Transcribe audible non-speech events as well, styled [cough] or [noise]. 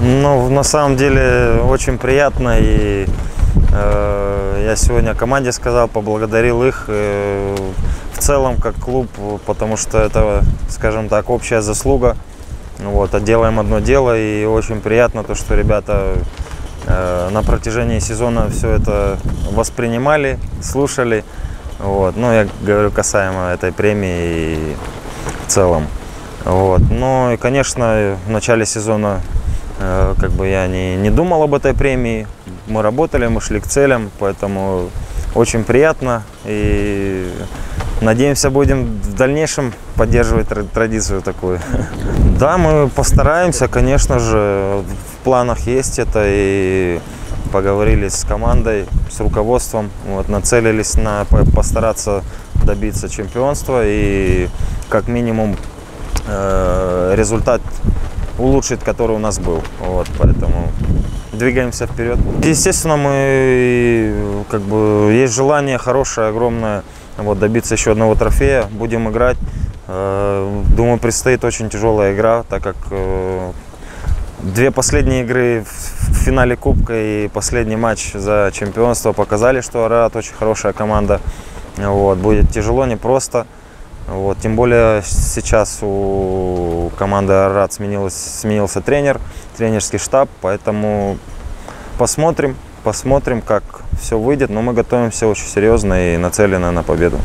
Ну, на самом деле, очень приятно. И э, я сегодня команде сказал, поблагодарил их э, в целом как клуб, потому что это, скажем так, общая заслуга. Вот, а делаем одно дело, и очень приятно то, что ребята э, на протяжении сезона все это воспринимали, слушали. Вот. Ну, я говорю касаемо этой премии и в целом. Вот. Ну и, конечно, в начале сезона как бы я не, не думал об этой премии. Мы работали, мы шли к целям, поэтому очень приятно. И надеемся, будем в дальнейшем поддерживать традицию такую. [laughs] Да, мы постараемся, конечно же, в планах есть это. И поговорили с командой, с руководством, вот, нацелились на постараться добиться чемпионства и как минимум э, результат улучшить, который у нас был. Вот, поэтому двигаемся вперед. Естественно, мы как бы есть желание хорошее, огромное, вот добиться еще одного трофея. Будем играть. Э, думаю, предстоит очень тяжелая игра, так как э, две последние игры в финале Кубка и последний матч за чемпионство показали, что Арат очень хорошая команда. Вот, будет тяжело, непросто. Вот, тем более сейчас у команды Арат сменился тренер, тренерский штаб, поэтому посмотрим, посмотрим, как все выйдет. Но мы готовимся очень серьезно и нацелены на победу.